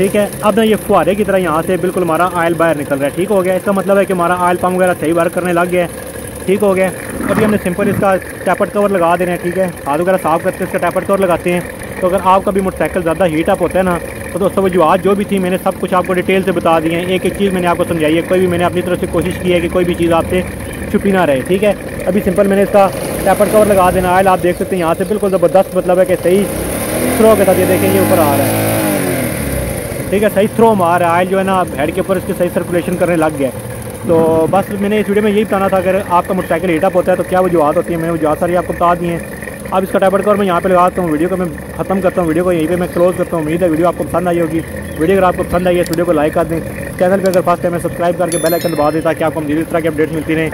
ठीक है? अब ना ये फुहारे की तरह यहाँ से बिल्कुल हमारा आयल बाहर निकल रहा है। ठीक हो गया? इसका मतलब है कि हमारा आयल पम्प वगैरह सही वर्क करने लग गया है। ठीक हो गया? अभी हमने सिंपल इसका टैपट कवर लगा दे रहे हैं, ठीक है? हाथ वगैरह साफ़ करते इसका टैपट कवर लगाते हैं। तो अगर आपका भी मोटरसाइकिल ज़्यादा हीट अप होता है ना तो दोस्तों वो जो भी थी, मैंने सब कुछ आपको डिटेल से बता दी है। एक एक चीज़ मैंने आपको समझाई है। कोई भी मैंने अपनी तरफ़ से कोशिश की है कि कोई भी चीज़ आपसे छुपी ना रहे, ठीक है? अभी सिंपल मैंने इसका टैपट कवर लगा देना आयल आप देख सकते हैं, यहाँ से बिल्कुल ज़बरदस्त मतलब है कि सही थ्रो के साथ ये देखें, ये ऊपर आ रहा है। ठीक है, सही थ्रो मार रहा है, आयल जो है ना हेड के ऊपर इसके सही सर्कुलेशन करने लग गया तो बस मैंने इस वीडियो में यही बताना था, अगर आपका मोटरसाइकिल हीटअप होता है तो क्या वजूहत होती है? मैंने वजूहत सारी आपको बता दी हैं। अब इसका टैबलेट कवर मैं यहाँ पे लगाता हूँ वीडियो को मैं खत्म करता हूँ वीडियो को यहीं पे मैं क्लोज करता हूँ। उम्मीद है वीडियो आपको पसंद आई होगी। वीडियो अगर आपको पसंद आई है, इस वीडियो को लाइक कर दें। चैनल पे अगर फ़र्स्ट टाइम सब्सक्राइब करके बेल आइकन दबा दें, ताकि आपको इस तरह की अपडेट मिलती रहे।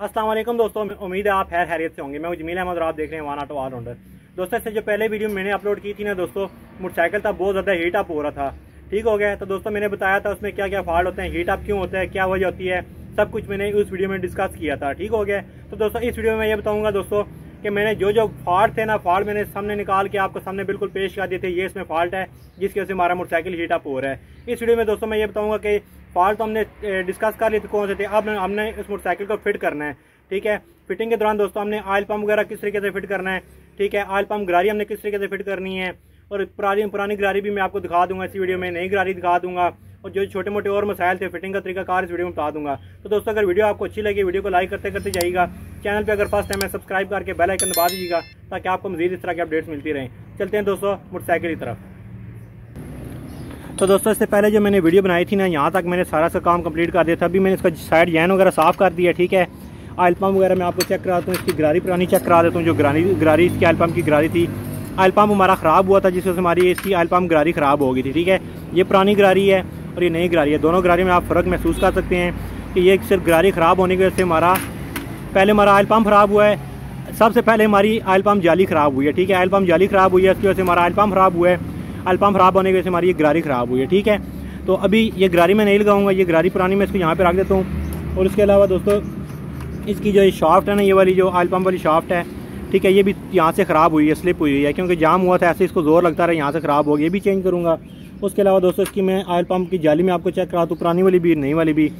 असलम दोस्तों, उम्मीद है आप हैर हैरियत से होंगे। मैं जमील अहमद और आप देख रहे हैं वन आटो ऑल राउंडर दोस्तों, इससे जो पहले वीडियो मैंने अपलोड की थी ना दोस्तों मोटरसाइकिल था, बहुत ज़्यादा हीट अप हो रहा था। ठीक हो गया? तो दोस्तों, मैंने बताया था उसमें क्या क्या फॉल्ट होते हैं हीट अप क्यों होता है, क्या वजह होती है, सब कुछ मैंने उस वीडियो में डिस्कस किया था। ठीक हो गया? तो दोस्तों, इस वीडियो में ये बताऊँगा दोस्तों कि मैंने जो जो फॉल्ट थे ना फॉल्ट मैंने सामने निकाल के आपको सामने बिल्कुल पेश कर दिए थे, ये इसमें फॉल्ट है, जिसकी वजह से हमारा मोटरसाइकिल हीट अप हो रहा है। इस वीडियो में दोस्तों, मैं ये बताऊँगा कि फॉल्ट तो हमने डिस्कस कर लिए थे, कौन से थे, अब हमने इस मोटरसाइकिल को फिट करना है। ठीक है? फिटिंग के दौरान दोस्तों हमने ऑयल पम्प वगैरह किस तरीके से फिट करना है? ठीक है ऑयल पम्प गरारी हमने किस तरीके से फिट करनी है? और पुरानी पुरानी गरारी भी मैं आपको दिखा दूँगा इस वीडियो में, नई गरारी दिखा दूँगा। और जो छोटे मोटे और मसाइल थे फिटिंग का तरीका कार इस वीडियो में बता दूँगा। तो दोस्तों, अगर वीडियो आपको अच्छी लगी वीडियो को लाइक करते करते जाइएगा। चैनल पे अगर फ़र्स्ट टाइम है सब्सक्राइब करके बेल आइकन दबा दीजिएगा, ताकि आपको मजीद इस तरह की अपडेट्स मिलती रहें। चलते हैं दोस्तों मोटरसाइकिल की तरफ़। तो दोस्तों, इससे पहले जो मैंने वीडियो बनाई थी ना, यहाँ तक मैंने सारा सा काम कंप्लीट कर दिया था। अभी मैंने इसका साइड जैन वगैरह साफ़ कर दिया, ठीक है? आयल पम्प वगैरह मैं आपको चेक कराता हूँ इसकी गरारी पुरानी चेक करा देता हूँ, जो गरारी गरारी, इसकी आयल पम्प की गरारी थी। आयल पम्प हमारा ख़राब हुआ था जिस वजह से हमारी इसकी आयल पम्प गरारी ख़राब हो गई थी, ठीक है? ये पुरानी गरारी है और ये नई गरारी है। दोनों गरारी में आप फ़र्क महसूस कर सकते हैं कि ये सिर्फ़ गरारी ख़राब होने की वजह से हमारा, पहले हमारा आयल पम्प ख़राब हुआ है, सबसे पहले हमारी आयल पम्प जाली ख़राब हुई है, ठीक है? आयल पम्प जाली ख़राब हुई है उसकी वजह से हमारा आयल पम्प ख़राब हुआ है। आयल पम्प ख़राब होने की वजह से हमारी ये गरारी ख़राब हुई है, ठीक है? तो अभी ये गरारी मैं नहीं लगाऊँगा, ये गरारी पुरानी मैं इसको यहाँ पे रख देता हूँ। और इसके अलावा दोस्तों इसकी जो शाफ्ट है ना, ये वाली जो आयल पम्प वाली शाफ्ट है, ठीक है, ये भी यहाँ से ख़राब हुई है स्लिप हुई है, क्योंकि जाम हुआ था, ऐसे इसको ज़ोर लगता रहा, यहाँ से ख़राब हो गया, ये भी चेंज करूँगा। उसके अलावा दोस्तों, इसकी मैं आयल पम्प की जाली में आपको चेक करा तो पुरानी वाली भी, नई वाली भी।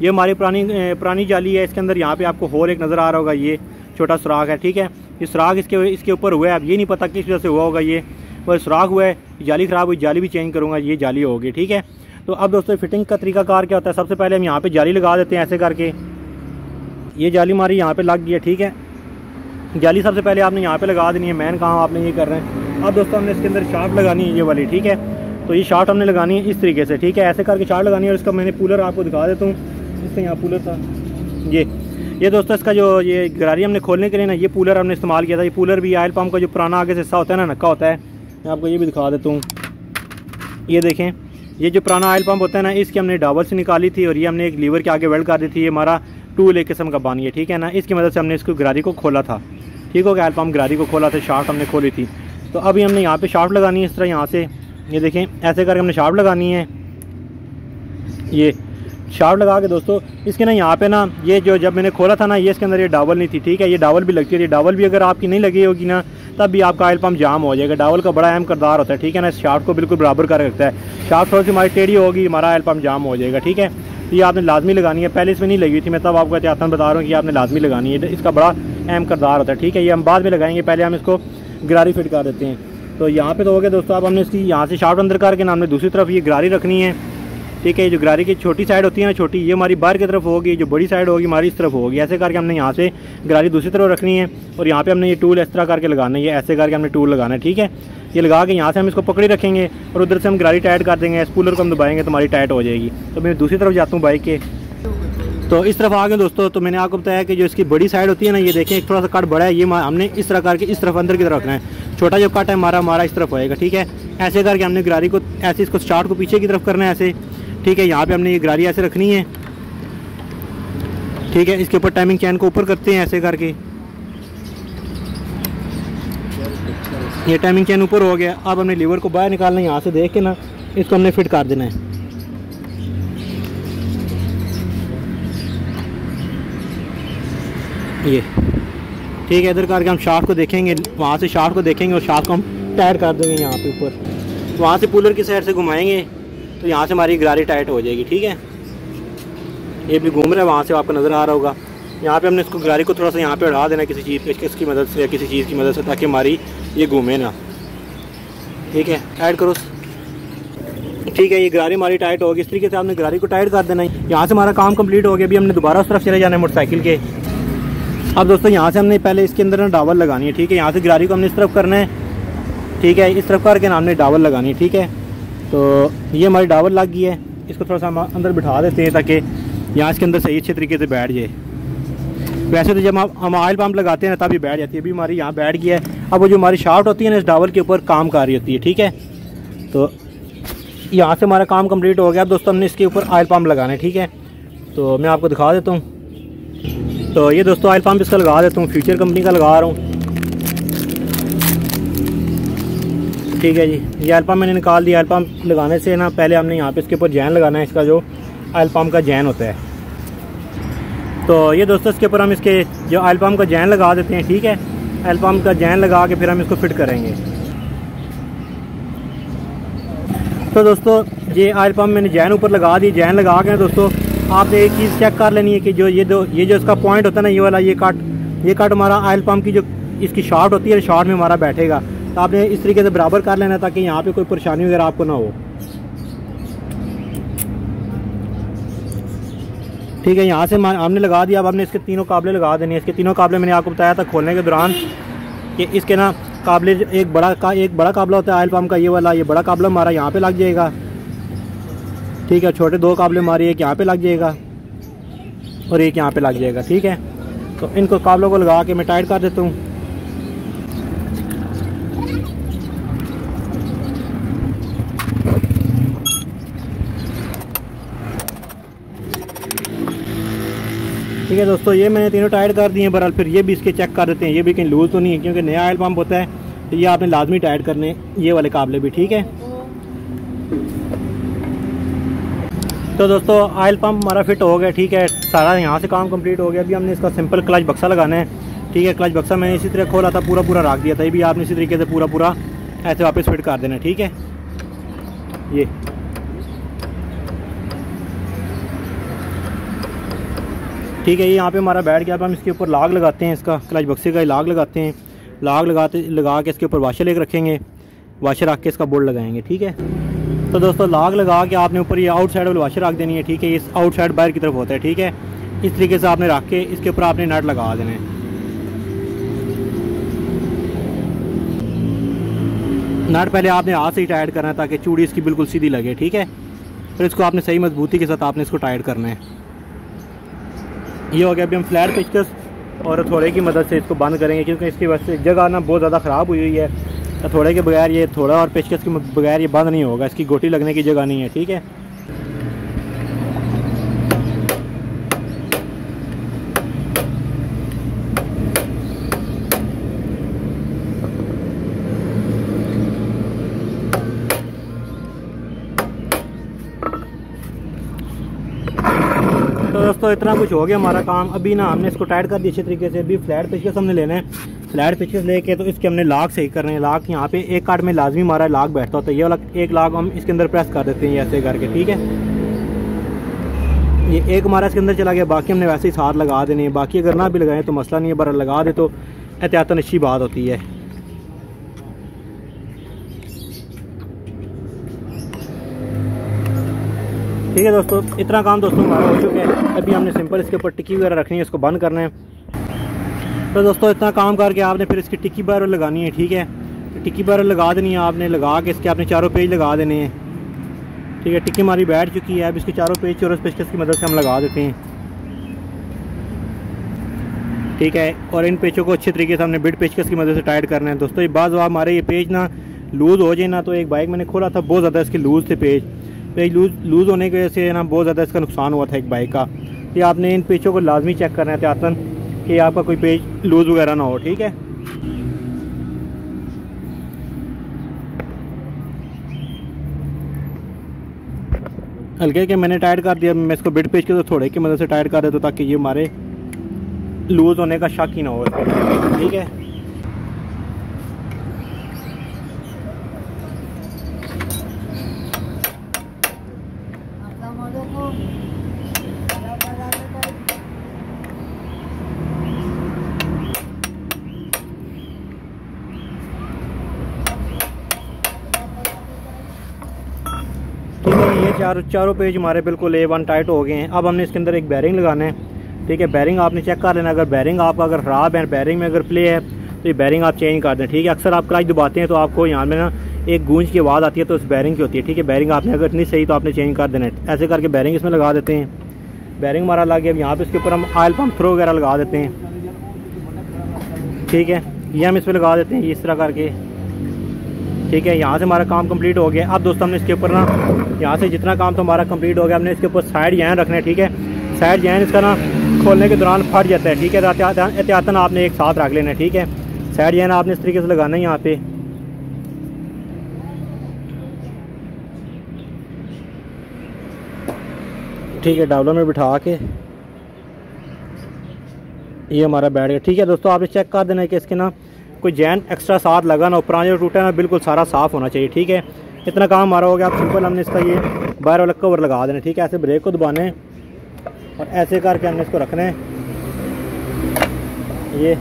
ये हमारी पुरानी पुरानी जाली है, इसके अंदर यहाँ पे आपको होल एक नज़र आ रहा होगा, ये छोटा सुराख है, ठीक है। ये सुराख इसके इसके ऊपर हुआ है, अब ये नहीं पता किस वजह से हुआ होगा ये। और सुराख हुआ है, जाली ख़राब हुई, जाली भी चेंज करूँगा, ये जाली होगी, ठीक है। तो अब दोस्तों फिटिंग का तरीका कार क्या होता है? सबसे पहले हम यहाँ पे जाली लगा देते हैं ऐसे करके। ये जाली हमारी यहाँ पे लग गई है, ठीक है? जाली सबसे पहले आपने यहाँ पे लगा देनी है मैन काम आपने ये कर रहे हैं। अब दोस्तों हमने इसके अंदर शार्ट लगानी है, ये वाली, ठीक है? तो ये शार्ट हमने लगानी है इस तरीके से, ठीक है? ऐसे करके शार्ट लगानी है और इसका मैंने पूलर आपको दिखा देता हूँ। इससे यहाँ पूलर था। ये ये दोस्तों इसका जो ये गरारी हमने खोलने के लिए ना, ये पूलर हमने इस्तेमाल किया था। ये पूलर भी आयल पम्प का जो पुराना आगे से हिस्सा होता है ना, नक्का होता है, मैं आपको ये भी दिखा देता हूँ। ये देखें, ये जो पुराना आयल पम्प होता है ना, इसकी हमने डाबल से निकाली थी और ये हमने एक लीवर के आगे वेल्ड कर दी थी। ये हमारा टूल एक किस्म का बानी है ठीक है ना? इसकी मदद से हमने इसको गरारी को खोला था। ठीक हो गया आयल पम्प गरारी को खोला था शार्ट हमने खोली थी। तो अभी हमने यहाँ पे शार्ट लगानी है इस तरह यहाँ से। ये देखें, ऐसे करके हमने शार्ट लगानी है। ये शार्ट लगा के दोस्तों, इसके ना यहाँ पे ना, ये जो जब मैंने खोला था ना, ये इसके अंदर ये डावल नहीं थी, ठीक है? ये डावल भी लगती है डावल भी अगर आपकी नहीं लगी होगी ना, तब भी आपका ऑयल पम्प जाम हो जाएगा। डावल का बड़ा अहम करदार होता है, ठीक है ना? इस शार्ट को बिल्कुल बराबर कर रखता है। शार्ट थोड़ी सी हमारी टेढ़ी होगी, हमारा ऑयल पम्प जाम हो जाएगा, ठीक है? तो ये आपने लाजमी लगानी है। पहले इसमें नहीं लगी थी, मैं तब आपको एहतियात बता रहा हूँ कि आपने लाजमी लगानी है। इसका बड़ा अहम करदार होता है, ठीक है? ये हम बाद में लगाएँगे, पहले हम इसको गरारी फिट कर देते हैं। तो यहाँ पे तो हो गया दोस्तों, अब हमने इसकी यहाँ से शार्ट अंदर करके नाम हमने दूसरी तरफ़ ये गरारी रखनी है। ठीक है जो गरारी की छोटी साइड होती है ना, छोटी, ये हमारी बाहर की तरफ़ होगी, जो बड़ी साइड होगी, हमारी इस तरफ़ होगी। ऐसे करके हमने यहाँ से गरारी दूसरी तरफ़ रखनी है और यहाँ पे हमने ये टूल इस तरह करके लगाना है। ये ऐसे करके हमने टूल लगाना है, ठीक है? ये लगा के यहाँ से हम इसको पकड़ी रखेंगे और उधर से हम गरारी टाइट कर देंगे। स्पूलर को हम दबाएँगे तो हमारी टाइट हो जाएगी। तो मैं दूसरी तरफ़ जाता हूँ बाइक के। तो इस तरफ़ आ गए दोस्तों तो मैंने आपको बताया कि जो इसकी बड़ी साइड होती है ना, ये देखें, एक थोड़ा सा कट बड़ा है, ये हमने इस तरह करके इस तरफ़ अंदर की तरफ़ रखना है। छोटा जो कट है, हमारा हमारा इस तरफ़ होएगा, ठीक है? ऐसे करके हमने गरारी को, ऐसे इसको स्टार्ट को पीछे की तरफ़ करना है, ऐसे। ठीक है, यहाँ पे हमने ये गरारी ऐसे रखनी है। ठीक है, इसके ऊपर टाइमिंग चैन को ऊपर करते हैं ऐसे करके। ये टाइमिंग चैन ऊपर हो गया। अब हमने लीवर को बाहर निकालना है, यहाँ से देख के ना, इसको हमने फिट कर देना है। ये। ठीक है, इधर करके हम शार्ट को देखेंगे, वहाँ से शार्ट को देखेंगे और शार्ट को हम टायर कर देंगे यहाँ पे ऊपर। वहाँ से पुलर की साइड से घुमाएँगे। तो यहाँ से हमारी गरारी टाइट हो जाएगी, ठीक है? ये भी घूम रहा है, वहाँ से आपको नज़र आ रहा होगा। यहाँ पे हमने इसको गरारी को थोड़ा सा यहाँ पे उड़ा देना किसी चीज़ पे, इसकी मदद से या किसी चीज़ की मदद से, ताकि हमारी ये घूमे ना। ठीक है? टाइट करो ठीक है, ये गरारी हमारी टाइट होगी। इस तरीके से आपने गरारी को टाइट कर देना है। यहाँ से हमारा काम कंप्लीट हो गया। अभी हमने दोबारा उस तरफ़ चले जाना है मोटरसाइकिल के। अब दोस्तों, यहाँ से हमने पहले इसके अंदर ना डावल लगानी है, ठीक है? यहाँ से गरारी को हमने इस तरफ़ करना है। ठीक है, इस तरफ़ करके ना हमने डावल लगानी है, ठीक है? तो ये हमारी डावल लग गई है। इसको थोड़ा सा हम अंदर बिठा देते हैं ताकि यहाँ इसके अंदर सही अच्छे तरीके से बैठ जाए। वैसे तो जब हम हम ऑयल पम्प लगाते हैं ना तभी बैठ जाती है। अभी हमारी यहाँ बैठ गया है। अब वो जो हमारी शार्ट होती है ना, इस डावल के ऊपर काम कर रही होती है, ठीक है? तो यहाँ से हमारा काम कंप्लीट हो गया। अब दोस्तों, हमने इसके ऊपर ऑयल पम्प लगाना है, ठीक है? तो मैं आपको दिखा देता हूँ। तो ये दोस्तों ऑयल पम्प इसका लगा देता हूँ। फ्यूचर कंपनी का लगा रहा हूँ। ठीक है जी। ये ऑयल पम्प मैंने निकाल दिया ऑयल पम्प लगाने से ना पहले हमने यहाँ पे इसके ऊपर जैन लगाना है, इसका जो ऑयल पम्प का जैन होता है। तो ये दोस्तों, इसके ऊपर हम इसके जो ऑयल पम्प का जैन लगा देते हैं, ठीक है? ऑयल पम्प का जैन लगा के फिर हम इसको फिट करेंगे। तो दोस्तों, ये ऑयल पम्प मैंने जैन ऊपर लगा दी, जैन लगा के दोस्तों, आपने एक चीज़ चेक कर लेनी है कि जो ये दो, ये जो इसका पॉइंट होता है ना, ये वाला, ये काट ये काट हमारा ऑयल पम्प की जो, इसकी शॉर्ट होती है शॉर्ट में हमारा बैठेगा। तो आपने इस तरीके से बराबर कर लेना ताकि यहाँ पे कोई परेशानी वगैरह आपको ना हो। ठीक है, यहाँ से हमने लगा दिया, अब हमने इसके तीनों काबले लगा देने इसके तीनों काबले मैंने आपको बताया था खोलने के दौरान कि इसके ना काबले एक बड़ा का, एक बड़ा काबला होता है ऑयल पम्प का, ये वाला, ये बड़ा काबला हमारा यहाँ पे लग जाएगा। ठीक है, छोटे दो काबले हमारे एक यहाँ पे लग जाएगा और एक यहाँ पे लग जाएगा, ठीक है? तो इनको काबलों को लगा के मैं टाइट कर देता हूँ। ठीक है दोस्तों, ये मैंने तीनों टाइट कर दिए हैं, बहरहाल फिर ये भी इसके चेक कर देते हैं, ये भी कहीं लूज़ तो नहीं है, क्योंकि नया ऑयल पम्प होता है तो ये आपने लाजमी टाइट करने ये वाले काबले भी, ठीक है? तो दोस्तों ऑयल पम्प हमारा फिट हो गया, ठीक है, सारा यहाँ से काम कंप्लीट हो गया, अभी हमने इसका सिंपल क्लच बक्सा लगाना है, ठीक है क्लच बक्सा मैंने इसी तरह खोला था पूरा पूरा रख दिया था, ये भी आपने इसी तरीके से पूरा पूरा ऐसे वापस फिट कर देना ठीक है? ये। ठीक है, ये यहाँ पे हमारा बैठ गया हम इसके ऊपर लाग लगाते हैं, इसका क्लच बक्से का लाग लगाते हैं। लाग लगाते लगा के इसके ऊपर वाशर लेकर रखेंगे। वाशर रख के इसका बोर्ड लगाएँगे, ठीक है? तो दोस्तों, लाग लगा के आपने ऊपर ये आउट साइड वाली वाशर रख देनी है, ठीक है? इस आउट साइड बाहर की तरफ़ होता है, ठीक है? इस तरीके से आपने रख के इसके ऊपर आपने नट लगा देना है। नट पहले आपने हाथ से ही टाइट करना है ताकि चूड़ी इसकी बिल्कुल सीधी लगे, ठीक है? फिर इसको आपने सही मजबूती के साथ आपने इसको टाइट करना है। ये हो गया अभी हम फ्लैट पेचकस और थोड़े की मदद से इसको बंद करेंगे क्योंकि इसकी वजह से जगह ना बहुत ज़्यादा ख़राब हुई हुई है। थोड़े के बगैर ये थोड़ा और पेचकस के बगैर ये बंद नहीं होगा। इसकी गोटी लगने की जगह नहीं है, ठीक है तो दोस्तों, इतना कुछ हो गया हमारा काम। अभी ना हमने इसको टाइट कर दिया अच्छे तरीके से। अभी फ्लैट पेचकस हमने लेना है। फ्लैट पेचकस लेके तो इसके हमने लाख सही करने हैं। लाख यहाँ पे एक कार्ड में लाजमी हमारा लाख बैठता होता है। ये वाला एक लाख हम इसके अंदर प्रेस कर देते हैं ऐसे करके, ठीक है? ये एक हमारा इसके अंदर चला गया। बाकी हमने वैसे ही साथ लगा देने बाकी अगर ना भी लगाएँ तो मसला नहीं है बर लगा दे तो एहतियातन अच्छी बात होती है। ठीक है दोस्तों, इतना काम दोस्तों हमारा हो चुका है। अभी हमने सिंपल इसके ऊपर टिक्की वगैरह रखनी है, इसको बंद करना है। तो दोस्तों, इतना काम करके आपने फिर इसकी टिक्की बार लगानी है, ठीक है? टिक्की बार लगा देनी है आपने, लगा के इसके आपने चारों पेज लगा देने हैं। ठीक है, टिक्की हमारी बैठ चुकी है, अब इसके चारों पेज चौरस पेचकस की मदद से हम लगा देते हैं। ठीक है, और इन पेचों को अच्छे तरीके से हमने बिड पेचकस की मदद से टाइट करना है। दोस्तों, ये बाज़ हमारे ये पेज ना लूज़ हो जाए ना तो एक बाइक मैंने खोला था, बहुत ज़्यादा इसके लूज़ थे पेज। पेज लूज लूज़ होने की वजह से ना बहुत ज़्यादा इसका नुकसान हुआ था एक बाइक का। ये आपने इन पेचों को लाजमी चेक करना है, त्यातन, कि आपका कोई पेज लूज़ वगैरह ना हो, ठीक है? हल्के के मैंने टाइट कर दिया, मैं इसको बिड पेज के तो थोड़े की मदद से टाइट कर देता ताकि ये हमारे लूज़ होने का शक ही ना हो। ठीक है? चार, चारों पेज हमारे बिल्कुल ए वन टाइट हो गए हैं। अब हमने इसके अंदर एक बैरिंग लगाना है। ठीक है बैरिंग आपने चेक कर लेना। अगर बैरिंग आपका अगर ख़राब है बैरिंग में अगर प्ले है तो ये बैरिंग आप चेंज कर दें। ठीक है, अक्सर आप क्राच दबाते हैं तो आपको यहाँ में ना एक गूंज की आवाज़ आती है तो उस बैरिंग की होती है। ठीक है बैरिंग आपने अगर नहीं सही तो आपने चेंज कर देना है। ऐसे करके बैरिंग इसमें लगा देते हैं। बैरिंग हमारा लग गया। अब यहाँ पे इसके ऊपर हम आयल पम्प थ्रो वगैरह लगा देते हैं। ठीक है, ये हम इस पर लगा देते हैं, इस तरह करके। ठीक है, यहाँ से हमारा काम कंप्लीट हो गया। अब दोस्तों हमने इसके ऊपर ना, यहाँ से जितना काम तो हमारा कंप्लीट हो गया, हमने इसके ऊपर साइड जैन रखना है, ठीक है? साइड जैन इसका ना खोलने के दौरान फट जाता है, ठीक है? एहतियातन आपने एक साथ रख लेना है, ठीक है? साइड जैन आपने इस तरीके से लगाना है यहाँ पे। ठीक है, डावलों में बिठा के ये हमारा बैठ गया, ठीक है? दोस्तों आपने चेक कर देना है कि इसके ना कोई जैन एक्स्ट्रा साथ लगा ना ऊपर जो टूटा ना, बिल्कुल सारा साफ़ होना चाहिए, ठीक है? इतना काम हमारा हो गया, आप सिंपल हमने इसका ये बाहर वाला कवर लगा देना, ठीक है? ऐसे ब्रेक को दबाने और ऐसे करके हमने इसको रखना है। ये।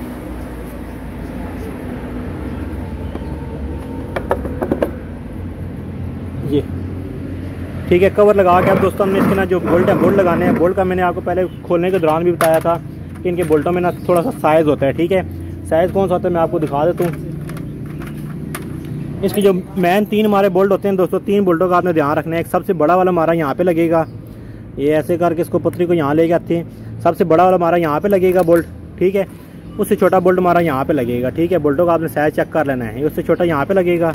ये। ठीक है कवर लगा के अब दोस्तों हमने इसके ना जो बोल्ट है बोल्ट लगाने हैं। बोल्ट का मैंने आपको पहले खोलने के दौरान भी बताया था कि इनके बोल्टों में ना थोड़ा सा साइज़ होता है, ठीक है? साइज़ कौन सा होता है, मैं आपको दिखा देता हूँ। इसके जो मैन तीन हमारे बोल्ट होते हैं, दोस्तों, तीन बोल्टों का आपने ध्यान रखना है। एक सबसे बड़ा वाला हमारा यहाँ पे लगेगा। ये ऐसे करके इसको पत्थरी को यहाँ ले आते हैं। सबसे बड़ा वाला हमारा यहाँ पे लगेगा बोल्ट ठीक है? उससे छोटा बोल्ट हमारा यहाँ पे लगेगा, ठीक है? बोल्टों का आपने साइज़ चेक कर लेना है। उससे छोटा यहाँ पे लगेगा,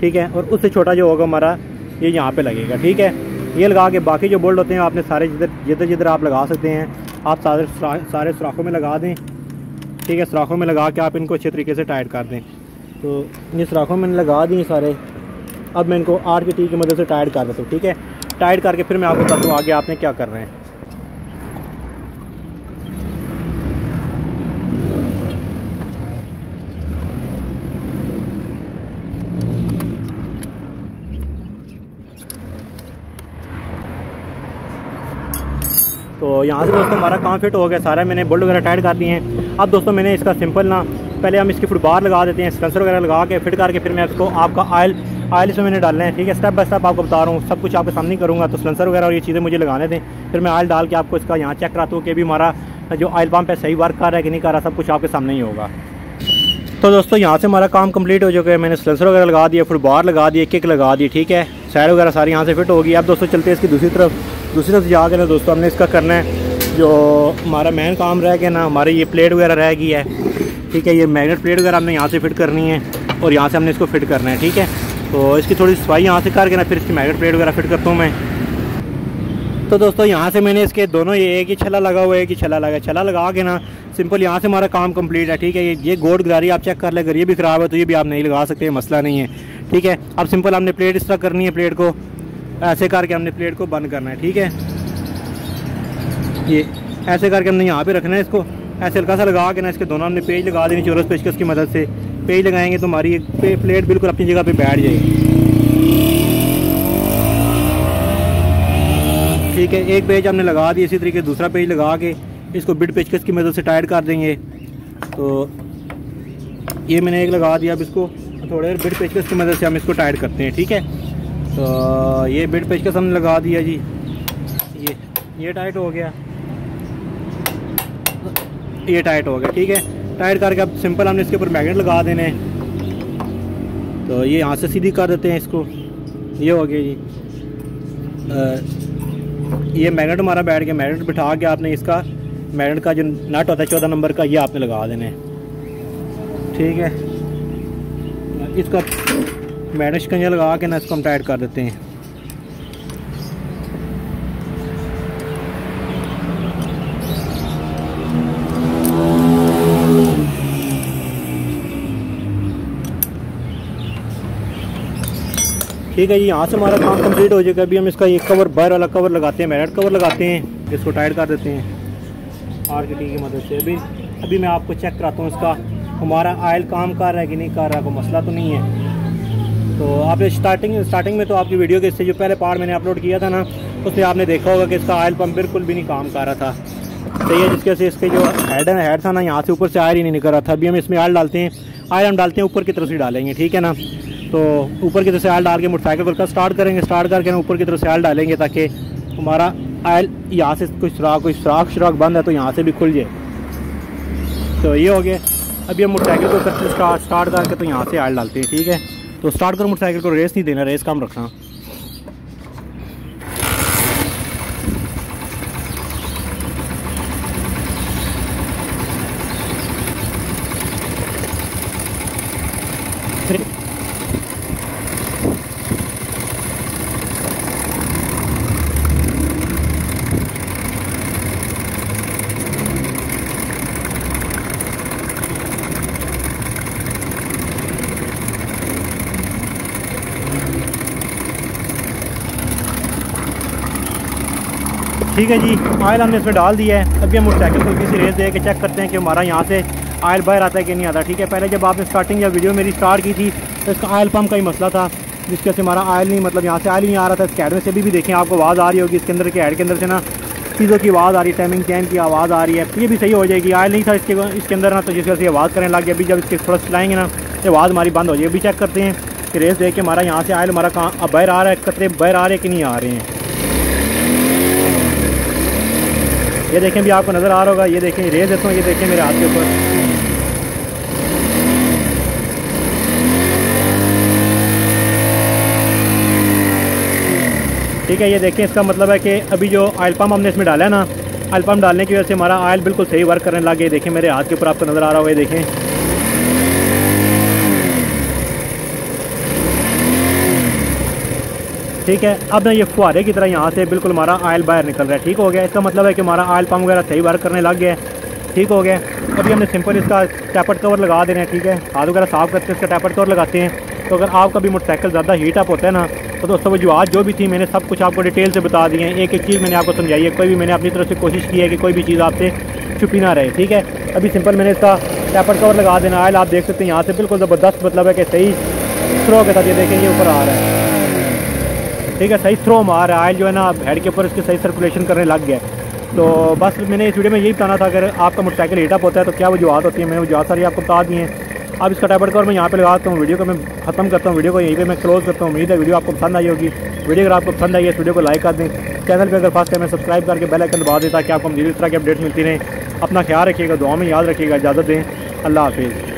ठीक है? और उससे छोटा जो होगा हमारा, ये यहाँ पे लगेगा, ठीक है? ये लगा के बाकी जो बोल्ट होते हैं, आपने सारे जिधर जिधर जिधर आप लगा सकते हैं। आप सारे सारे सुराखों में लगा दें। ठीक है, सराखों में लगा के आप इनको अच्छे तरीके से टाइट कर दें। तो ये सुराखों मैंने लगा दिए सारे। अब मैं इनको आर के टी की मदद से टाइट कर देता हूँ, ठीक है? टाइट करके फिर मैं आपको बता दूँ आगे आपने क्या कर रहे हैं। तो यहाँ से दोस्तों हमारा काम फिट हो गया, सारा मैंने बोल्ट वगैरह टाइट कर दिए हैं। अब दोस्तों मैंने इसका सिंपल ना, पहले हम इसकी फुटबार लगा देते हैं स्पेंसर वगैरह लगा के फिट करके फिर मैं इसको आपका आयल आयल इसमें मैंने डालना है, ठीक है? स्टेप बाय स्टेप आपको बता रहा हूँ, सब कुछ आपके सामने करूँगा तो स्पेंसर वगैरह और ये चीज़ें मुझे लगाने दें, फिर मैं आयल डाल के आपको इसका यहाँ चेक कराता हूँ कि भी हमारा जो आयल पम्प है सही वर्क कर रहा है कि नहीं कर रहा, सब कुछ आपके सामने ही होगा। तो दोस्तों यहाँ से हमारा काम कंप्लीट हो चुका है, मैंने स्लेंसर वगैरह लगा दिया फुटबार लगा दिए किक लगा दी, ठीक है? साइड वगैरह सारी यहाँ से फिट होगी अब दोस्तों चलते हैं इसकी दूसरी तरफ़। दूसरी तरफ़ जाकर ना दोस्तों, हमने इसका करना है। जो हमारा मेन काम रह गया ना, हमारे ये प्लेट वगैरह रह गई है। ठीक है, ये मैगनेट प्लेट वगैरह हमने यहाँ से फिट करनी है और यहाँ से हमने इसको फिट करना है, ठीक है? तो इसकी थोड़ी सफ़ाई यहाँ से करके ना, फिर इसकी मैगनेट प्लेट वगैरह फिट करता हूँ मैं। तो दोस्तों, यहाँ से मैंने इसके दोनों, ये एक ही छला लगा हुआ है, एक ही छला लगा छला लगा के ना सिंपल यहाँ से हमारा काम कंप्लीट है, ठीक है? ये गोड गरारी आप चेक कर ले, अगर ये भी ख़राब है तो ये भी आप नहीं लगा सकते मसला नहीं है। ठीक है, अब सिंपल हमने प्लेट इस तरह करनी है प्लेट को। ऐसे करके हमने प्लेट को बंद करना है, ठीक है? ये ऐसे करके हमने यहाँ पे रखना है इसको। ऐसे हल्का सा लगा के ना इसके दोनों हमने पेज लगा देनी चोरस पेचकस की मदद से। पेज लगाएँगे तो हमारी प्लेट बिल्कुल अपनी जगह पे बैठ जाएगी। ठीक है, एक पेज हमने लगा दिया इसी तरीके दूसरा पेज लगा के इसको बिड पेचकस की मदद से टाइट कर देंगे। तो ये मैंने एक लगा दिया, अब इसको थोड़े बिड पेचकस की मदद से हम इसको टाइट करते हैं, ठीक है? तो ये बिड पेचकस हमने लगा दिया जी। ये ये टाइट हो गया। ये टाइट हो गया ठीक है? टाइट करके अब सिंपल हमने इसके ऊपर मैगनेट लगा देने हैं। तो ये यहाँ से सीधी कर देते हैं इसको। ये हो गया जी। आ, ये मैगनेट हमारा बैठ गया। मैगनेट बिठा के आपने इसका मैगनेट का जो नट होता है चौदह नंबर का ये आपने लगा देना है। ठीक है? इसका मैगनेट शिकंजा लगा के ना इसको हम टाइट कर देते हैं। ठीक है जी, यहाँ से हमारा काम कंप्लीट हो जाएगा। अभी हम इसका ये कवर बाहर वाला कवर लगाते हैं मैरेट कवर लगाते हैं, इसको टाइट कर देते हैं। आर की टी की मदद से। अभी अभी मैं आपको चेक कराता हूँ इसका। हमारा आयल काम कर रहा है कि नहीं कर रहा, कोई मसला तो नहीं है। तो आपने स्टार्टिंग स्टार्टिंग में तो आपकी वीडियो के इससे जो पहले पार्ट मैंने अपलोड किया था ना, उसमें आपने देखा होगा कि इसका आयल पम्प बिल्कुल भी नहीं काम कर रहा था। सही है जिसके से इसके जो हेड हेड था ना, यहाँ से ऊपर से आयल ही नहीं निकल रहा था। अभी हम इसमें आयल डालते हैं आयल हम डालते हैं, ऊपर की तरफ़ से डालेंगे, ठीक है ना? तो ऊपर की तरफ़ से आयल डाल के मोटरसाइकिल पर स्टार्ट करेंगे स्टार्ट करके ऊपर की तरफ़ से आयल डालेंगे ताकि हमारा आयल यहाँ से कोई सुराख कोई सुराख शुराख बंद है तो यहाँ से भी खुल जाए। तो ये हो गया। अभी हम मोटरसाइकिल को स्टार्ट स्टार्ट करके तो यहाँ से आयल डालते हैं, ठीक है? तो स्टार्ट करो मोटरसाइकिल को रेस नहीं देना रेस काम रखना। ठीक है जी आयल हमने इसमें डाल दिया है। अभी हम मोटरसाइकिल को किसी रेस दे के चेक करते हैं कि हमारा यहाँ से आयल बाहर आता है कि नहीं आता। ठीक है पहले जब आपने स्टार्टिंग या वीडियो मेरी स्टार्ट की थी तो इसका आयल पम्प का ही मसला था जिसके से हमारा आयल नहीं मतलब यहाँ से आयल नहीं आ रहा था। इस कैड में से भी, भी देखें आपको आवाज़ आ रही होगी इसके अंदर के हेड के अंदर से ना चीज़ों की आवाज़ आ रही है टाइमिंग चैन की आवाज़ आ रही है। ये भी सही हो जाएगी आयल नहीं था इसके इसके अंदर ना तो जिस वजह से आवाज़ करने लग गया। अभी जब इसके थोड़ा चलाएँगे ना तो आवाज़ हमारी बंद हो जाएगी। अभी चेक करते हैं कि रेस देख के हमारा यहाँ से आयल हमारा कहाँ बाहर आ रहा है कतरे बाहर आ रहे कि नहीं आ रहे हैं। ये देखें, भी आपको नज़र आ रहा होगा, ये देखें रे देता हूँ ये देखें मेरे हाथ के ऊपर। ठीक है, ये देखें, इसका मतलब है कि अभी जो ऑयल पम्प हमने इसमें डाला है ना ऑयल पम्प डालने की वजह से हमारा आयल बिल्कुल सही वर्क करने लगे देखें, मेरे हाथ के ऊपर आपको नज़र आ रहा होगा, ये देखें। ठीक है? अब ना ये फुहारे की तरह यहाँ से बिल्कुल हमारा आयल बाहर निकल रहा है। ठीक हो गया? इसका मतलब है कि हमारा आयल पम्प वगैरह सही वर्क करने लग गया है। ठीक हो गया? अभी हमने सिंपल इसका टैपट कवर लगा देना है, ठीक है? हाथ वगैरह साफ़ करके इसका टैपट कवर लगाते हैं। तो अगर आपका भी मोटरसाइकिल ज़्यादा हीट अप होता है ना तो दोस्तों वो जो भी थी, मैंने सब कुछ आपको डिटेल से बता दिए हैं। एक एक चीज़ मैंने आपको समझाई है। कोई भी मैंने अपनी तरफ़ से कोशिश की है कि कोई भी चीज़ आपसे छुपी ना रहे, ठीक है? अभी सिंपल मैंने इसका टैपट कवर लगा देना आयल आप देख सकते हैं, यहाँ से बिल्कुल ज़बरदस्त मतलब है कि सही थ्रो के साथ ये देखेंगे ऊपर आ रहा है। ठीक है, सही थ्रो मार आयल जो है ना हेड के ऊपर इसके सही सर्कुलेशन करने लग गया तो बस मैंने इस वीडियो में यही बताना था, अगर आपका मोटरसाइकिल हीटअप होता है तो क्या वजूहत होती है? मैंने वजूहत सारी आपको बता दी हैं। अब इसका टाइपर कवर मैं यहाँ पे लगाता हूँ वीडियो को मैं खत्म करता हूँ वीडियो को यहीं पे मैं क्लोज करता हूँ। उम्मीद है वीडियो आपको पसंद आई होगी। वीडियो अगर आपको पसंद आई है वीडियो को लाइक कर दें। चैनल पर अगर फ़र्स्ट टाइम सब्सक्राइब करके बेल आइकन दबा दें, ताकि आपको इस तरह की अपडेट्स मिलती रहें। अपना ख्याल रखिएगा दुआ में याद रखिएगा, इजाज़त दें। अल्लाह हाफिज़।